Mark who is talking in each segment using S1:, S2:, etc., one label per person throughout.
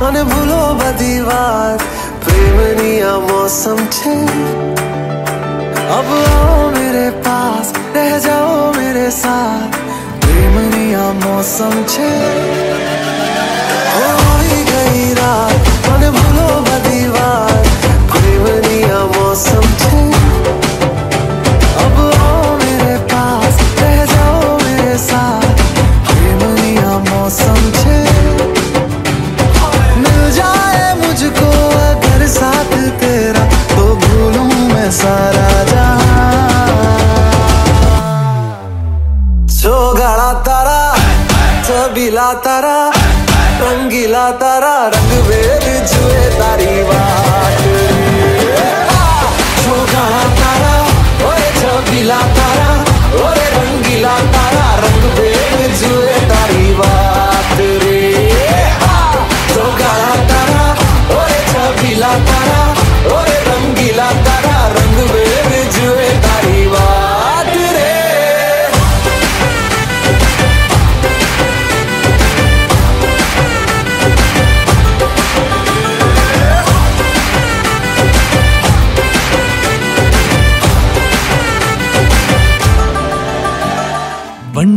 S1: અને ભૂલો બધી વાત પ્રેમની આ મોસમ છે अब आओ मेरे पास, रह जाओ मेरे साथ प्रेमनी आ मौसम छे। छबीला तारा रंगीला तारा रंग वेद जुए तारी बात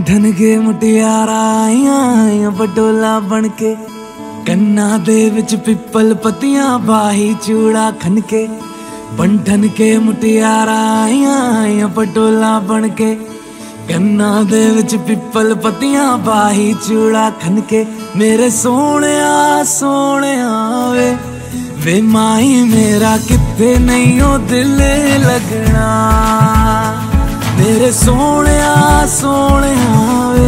S1: ਬੰਧਨ ਕੇ ਆਈਆਂ ਆਈਆਂ ਪਟੋਲਾ ਬਣ ਕੇ। ਕੰਨਾਂ ਦੇ ਵਿੱਚ ਪਿੱਪਲ ਪੱਤੀਆਂ ਬਾਹੀ ਚੂੜਾ ਖਨ ਕੇ। ਬੰਧਨ ਕੇ ਮੁਟਿਆਰਾ ਆਈਆਂ ਆਈਆਂ ਬਣ ਕੇ। ਕੰਨਾਂ ਦੇ ਵਿੱਚ ਪਿੱਪਲ ਪੱਤੀਆਂ ਬਾਹੀ ਚੂੜਾ ਖਨ ਕੇ। ਮੇਰੇ ਸੋਹਣਿਆ ਸੋਹਣਿਆ ਵੇ। ਵੇ ਮਾਈ, ਮੇਰਾ ਕਿੱਥੇ ਨਹੀਂ ਉਹ ਦਿਲ ਲੱਗਣਾ। मेरे सोने सोने वे।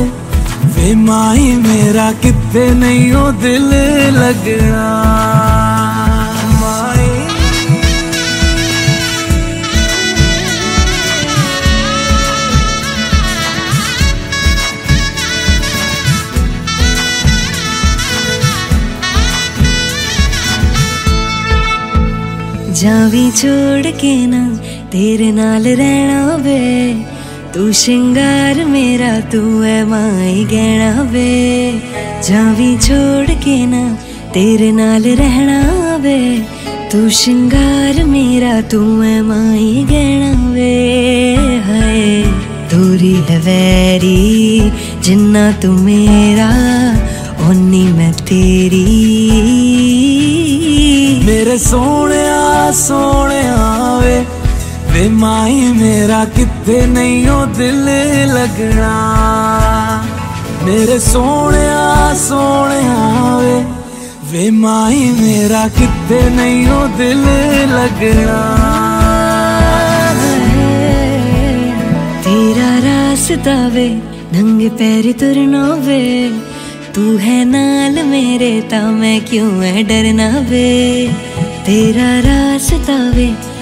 S1: वे माई, मेरा कितने नहीं हो दिल लगना।
S2: जावी छोड़ के ना ਤੇਰੇ ਨਾਲ ਰਹਿਣਾ ਵੇ ਤੂੰ ਸ਼ਿੰਗਾਰ ਮੇਰਾ ਤੂੰ ਐ ਮਾਈ ਗਹਿਣਾ ਵੇ ਜਾਵੀ ਛੋੜ ਕੇ ਨਾ ਤੇਰੇ ਨਾਲ ਰਹਿਣਾ ਵੇ ਤੂੰ ਸ਼ਿੰਗਾਰ ਮੇਰਾ ਤੂੰ ਐ ਮਾਈ ਗਹਿਣਾ ਵੇ ਹਾਏ ਦੂਰੀ ਹੈ ਵੈਰੀ ਜਿੰਨਾ ਤੂੰ ਮੇਰਾ ਓਨੀ ਮੈਂ ਤੇਰੀ
S1: ਮੇਰੇ ਸੋਹਣਿਆ ਸੋਹਣਿਆ ਵੇ ਵੇ ਮਾਈ ਮੇਰਾ ਕਿੱਥੇ ਨਹੀਂ ਉਹ ਦਿਲ ਲੱਗਣਾ ਮੇਰੇ ਸੋਹਣਿਆ ਸੋਹਣਿਆ ਵੇ ਵੇ ਮਾਈ ਮੇਰਾ ਕਿੱਥੇ ਨਹੀਂ ਉਹ ਦਿਲ ਲੱਗਣਾ
S2: तेरा रास्ता वे नंगे पैर तुरना वे तू है नाल मेरे ता मैं क्यों है डरना वे तेरा रास्ता वे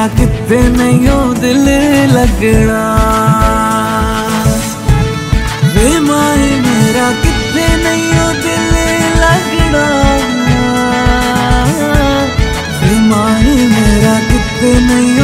S1: मेरा कितने में यू दिल लगना वे मेरा कितने नहीं यू दिल लगना वे मेरा कितने नहीं